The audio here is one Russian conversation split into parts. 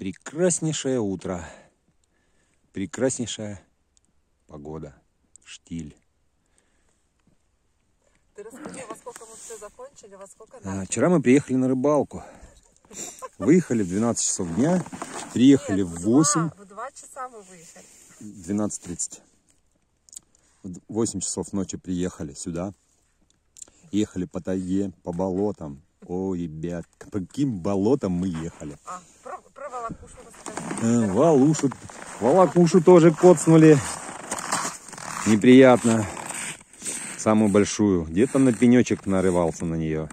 Прекраснейшее утро. Прекраснейшая погода. Штиль. Ты расскажи, во сколько мы все закончили, во сколько А? Вчера мы приехали на рыбалку. Выехали в 12 часов дня. Приехали Нет, в 8. два- В два часа мы выехали. 12.30. В 8 часов ночи приехали сюда. Ехали по тайге, по болотам. Ой, ребят, по каким болотам мы ехали. А, волокушу расскажи. Валушу, волокушу тоже коцнули. Неприятно. Самую большую. Где-то на пенечек нарывался на нее.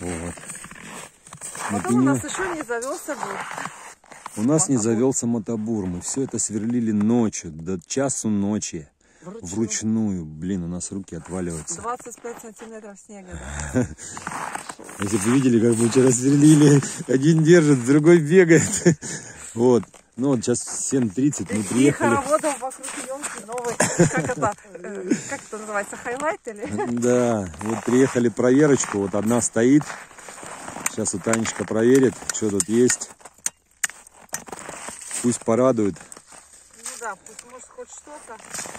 Вот. На Потом у нас пенё- еще не завелся был. У нас не завелся мотобур. Мы все это сверлили ночью, до часу ночи. Вручную. Блин, у нас руки отваливаются. 25 сантиметров снега. да. Если бы видели, как мы вчера сверлили, один держит, другой бегает. Вот. Ну вот сейчас 7.30, мы приехали. хороводом вокруг елки новый, как это, э, как это называется, highlight или? Да, вот приехали проверочку, вот одна стоит. Сейчас вот Танечка проверит, что тут есть. Пусть порадует. Ну да, пусть может хоть что-то.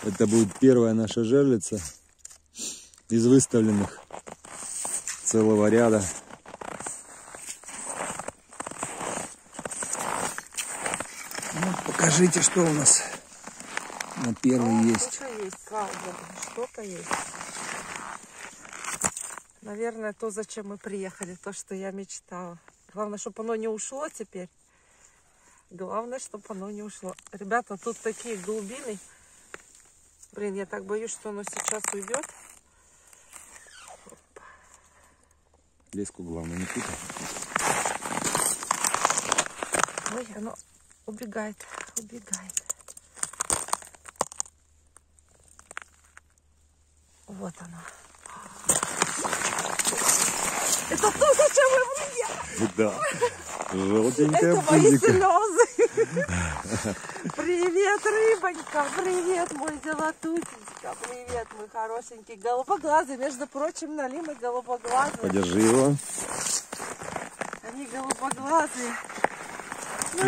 Это будет первая наша жерлица из выставленных целого ряда. Ну, покажите, что у нас на первый Ну, есть. Что есть, слава богу, что-то есть. Наверное, то, зачем мы приехали, то, что я мечтала. Главное, чтобы оно не ушло теперь. Главное, чтобы оно не ушло. Ребята, тут такие глубины. Блин, я так боюсь, что оно сейчас уйдет. Леску главное не путай. Ой, оно убегает, убегает. Вот оно. Это то, зачем мы приехали. Да. Желтенькая Это мои пузика. слезы. Привет, рыбонька. Привет, мой золотутенька. Привет, мой хорошенький голубоглазый. Между прочим, налимый голубоглазый. Подержи его. Они голубоглазые.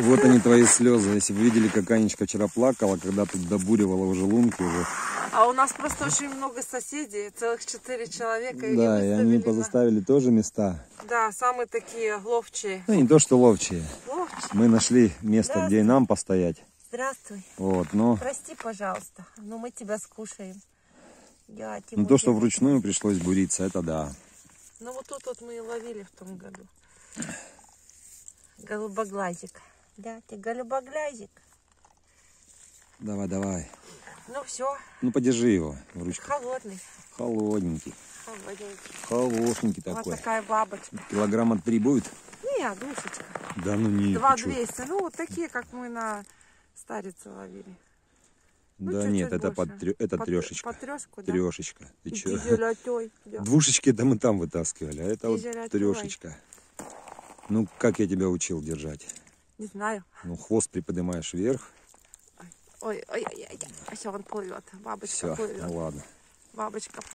Вот они твои слезы. Если бы видели, как Анечка вчера плакала, когда тут добуривала уже лунки уже. А у нас просто очень много соседей, целых четыре человека. и Да, и они выставили на- позаставили тоже места. Да, самые такие ловчие. Ну, не то, что ловчие. Мы нашли место, где и нам постоять. Здравствуй. Вот, но Прости, пожалуйста, но мы тебя скушаем. Я, ну, Тимур, то, что вручную пришлось буриться, это да. Ну вот тут вот мы и ловили в том году. Голубоглазик. Да, ты голубоглазик. Давай, давай. Ну все, Ну, подержи его в ручках. холодный. Холодненький. Холодненький. Хорошенький Вот такой. такая бабочка. Килограмма три будет? Не, душечка. Да ну не. Два ты чё? двести. Ну, вот такие, как мы на старице ловили. Ну, Да чуть-чуть нет, это, больше. под, трё- это Под- трешечка. под да? Трешечка. Ты И да. Двушечки это мы там вытаскивали, а это вот трешечка. Ну, как я тебя учил держать? Не знаю. Ну, хвост приподнимаешь вверх. Ой, ой, ой, ой, ой. Все, он плывет. Бабочка Все, плывет. ну ладно. Бабочка